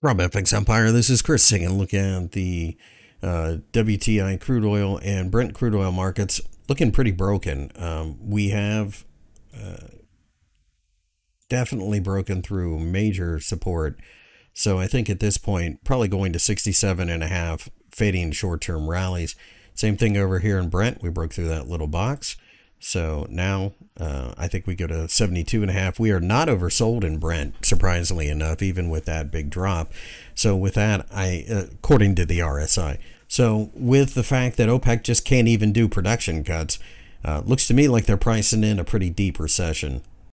From FX Empire, this is Chris taking a look at the uh, WTI crude oil and Brent crude oil markets looking pretty broken. Um, we have uh, definitely broken through major support. So I think at this point, probably going to 67 and a half, fading short-term rallies. Same thing over here in Brent. We broke through that little box. So now uh, I think we go to 72 and a half. We are not oversold in Brent, surprisingly enough, even with that big drop. So with that, I uh, according to the RSI. So with the fact that OPEC just can't even do production cuts, uh, looks to me like they're pricing in a pretty deep recession.